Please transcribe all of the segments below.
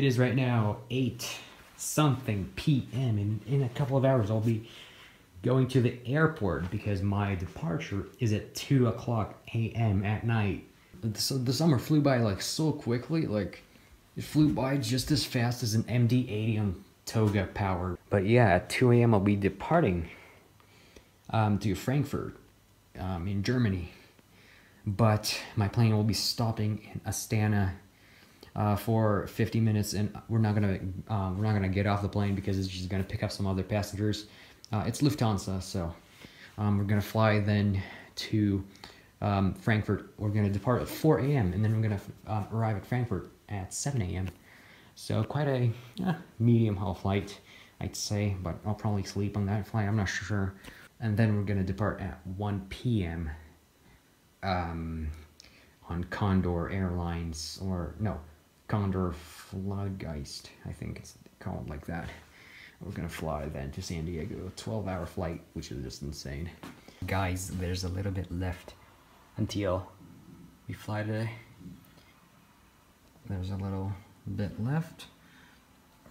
It is right now 8 something p.m. and in a couple of hours I'll be going to the airport because my departure is at 2 o'clock a.m. at night. So the summer flew by like so quickly, like it flew by just as fast as an MD-80 on Toga power. But yeah, at 2 a.m. I'll be departing um, to Frankfurt um, in Germany. But my plane will be stopping in Astana uh, for 50 minutes, and we're not gonna uh, we're not gonna get off the plane because it's just gonna pick up some other passengers. Uh, it's Lufthansa, so um, we're gonna fly then to um, Frankfurt. We're gonna depart at 4 a.m. and then we're gonna uh, arrive at Frankfurt at 7 a.m. So quite a medium haul flight, I'd say, but I'll probably sleep on that flight. I'm not sure. And then we're gonna depart at 1 p.m. Um, on Condor Airlines, or no, Condor Flugdienst, I think it's called like that. We're gonna fly then to San Diego, a 12 hour flight, which is just insane. Guys, there's a little bit left until we fly today. There's a little bit left.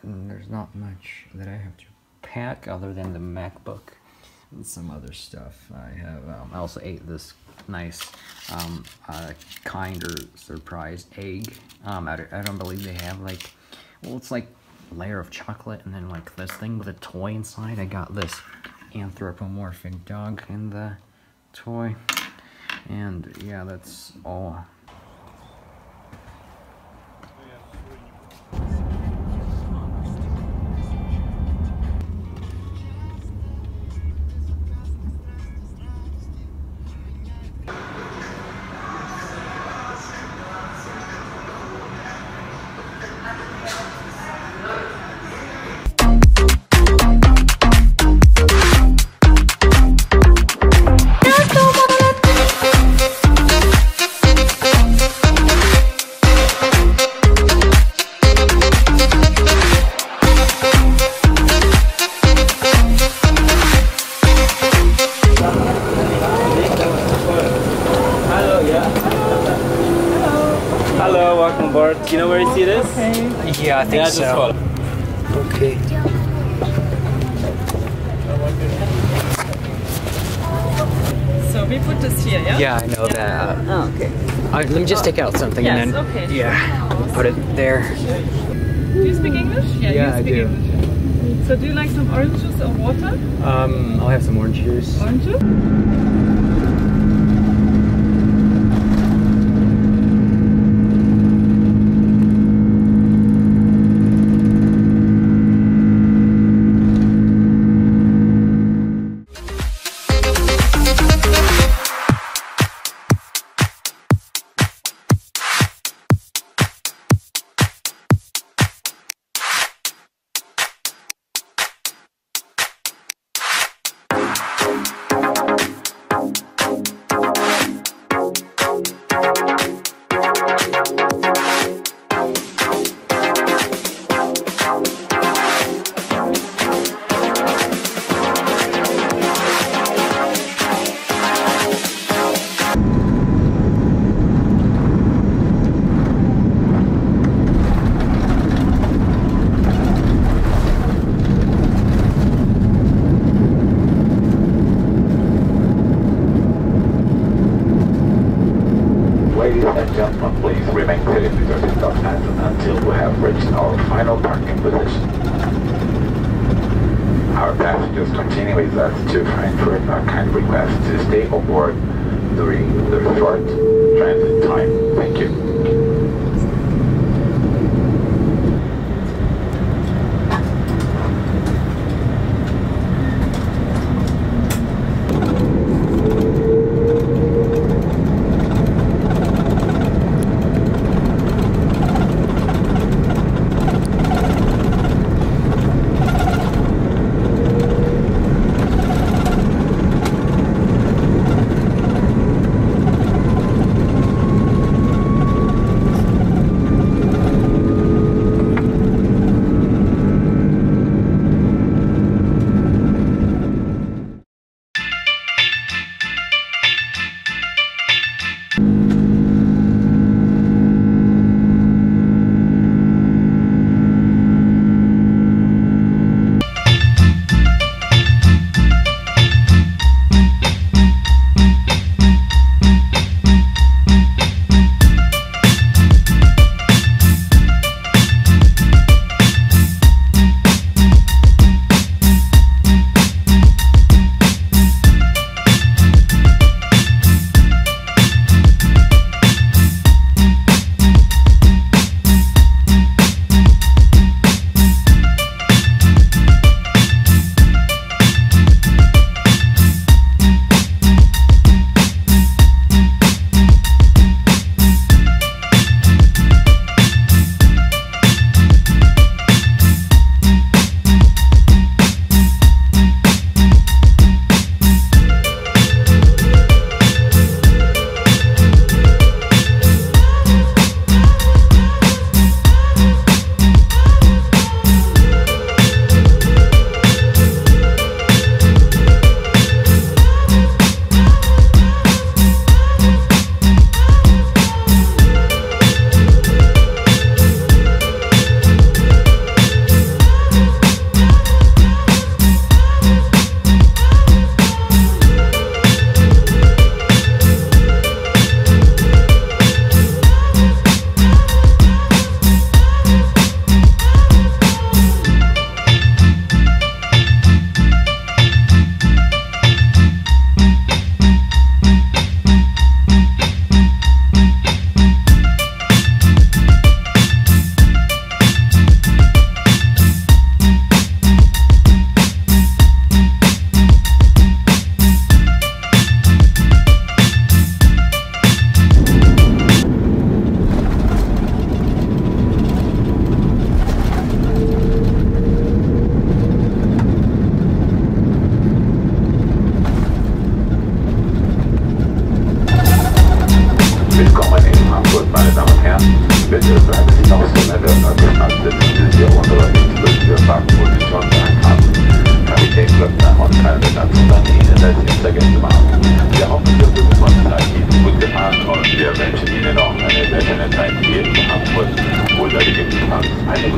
And there's not much that I have to pack other than the MacBook and some other stuff. I have, um, I also ate this nice, um, uh, kinder surprise egg. Um, I, don't, I don't believe they have like, well, it's like a layer of chocolate and then like this thing with a toy inside. I got this anthropomorphic dog in the toy. And yeah, that's all Okay. So we put this here, yeah? Yeah, I know that. Oh, okay. Alright, let me just take out something Yes, and then. okay. Yeah, put it there. Do you speak English? Yeah, Yeah, I you speak do. English. So do you like some orange juice or water? Um, I'll have some orange juice. Orange juice? Gentlemen, please remain seated with your seatbelt until we have reached our final parking position. Our passengers continue with us to Frankfurt are kind request to stay on board during the short transit time. Thank you. Oder gegebenenfalls eine.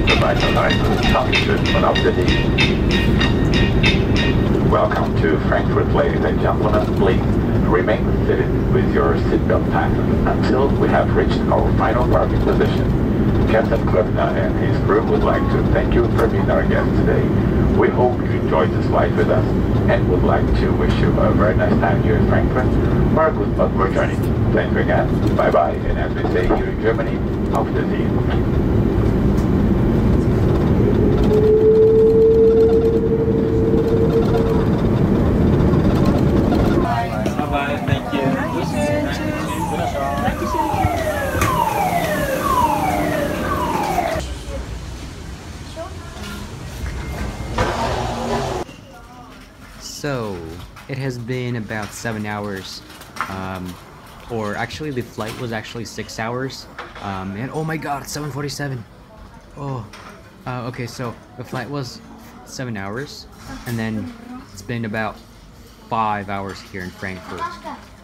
Welcome to Frankfurt, ladies and gentlemen. Please remain seated with your seatbelt fastened until we have reached our final parking position. Captain Klöckner and his crew would like to thank you for being our guest today. We hope you enjoyed this flight with us and would like to wish you a very nice time here in Frankfurt for a good luck journey. Thank you again. Bye bye. And as we say here in Germany, auf Wiedersehen. Bye bye, thank you. So, it has been about seven hours, um, or actually the flight was actually six hours, um, and oh my god, 747. Oh, uh, okay, so the flight was seven hours, and then it's been about five hours here in Frankfurt.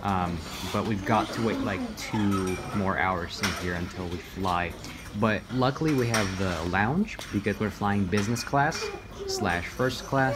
Um, but we've got to wait like two more hours in here until we fly. But luckily we have the lounge because we're flying business class slash first class.